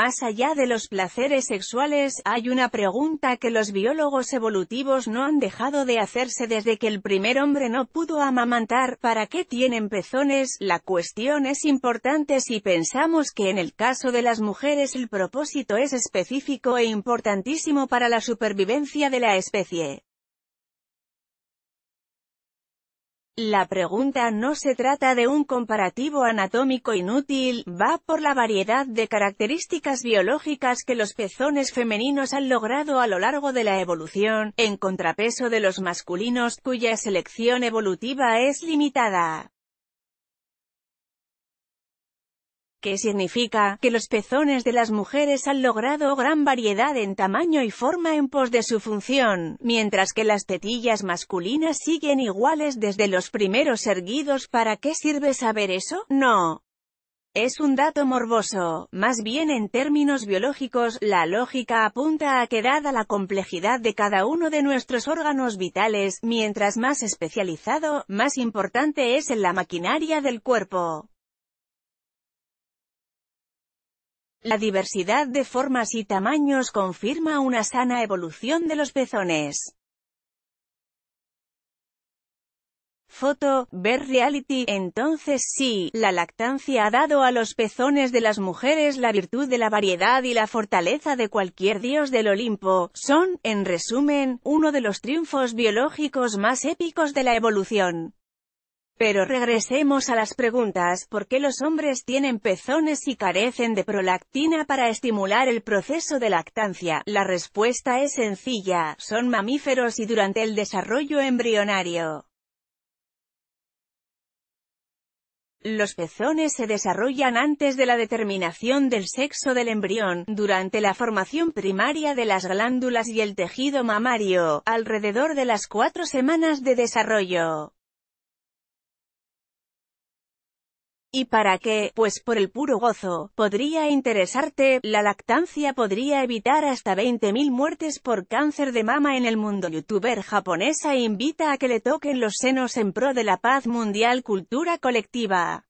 Más allá de los placeres sexuales, hay una pregunta que los biólogos evolutivos no han dejado de hacerse desde que el primer hombre no pudo amamantar. ¿Para qué tienen pezones? La cuestión es importante si pensamos que en el caso de las mujeres el propósito es específico e importantísimo para la supervivencia de la especie. La pregunta no se trata de un comparativo anatómico inútil, va por la variedad de características biológicas que los pezones femeninos han logrado a lo largo de la evolución, en contrapeso de los masculinos, cuya selección evolutiva es limitada. ¿Qué significa, que los pezones de las mujeres han logrado gran variedad en tamaño y forma en pos de su función, mientras que las tetillas masculinas siguen iguales desde los primeros erguidos. ¿Para qué sirve saber eso? No. Es un dato morboso, más bien en términos biológicos, la lógica apunta a que dada la complejidad de cada uno de nuestros órganos vitales, mientras más especializado, más importante es en la maquinaria del cuerpo. La diversidad de formas y tamaños confirma una sana evolución de los pezones. Foto, ver reality, entonces sí, la lactancia ha dado a los pezones de las mujeres la virtud de la variedad y la fortaleza de cualquier dios del Olimpo, son, en resumen, uno de los triunfos biológicos más épicos de la evolución. Pero regresemos a las preguntas, ¿por qué los hombres tienen pezones y carecen de prolactina para estimular el proceso de lactancia? La respuesta es sencilla, son mamíferos y durante el desarrollo embrionario. Los pezones se desarrollan antes de la determinación del sexo del embrión, durante la formación primaria de las glándulas y el tejido mamario, alrededor de las cuatro semanas de desarrollo. ¿Y para qué? Pues por el puro gozo. Podría interesarte, la lactancia podría evitar hasta 20.000 muertes por cáncer de mama en el mundo. Youtuber japonesa invita a que le toquen los senos en pro de la paz mundial cultura colectiva.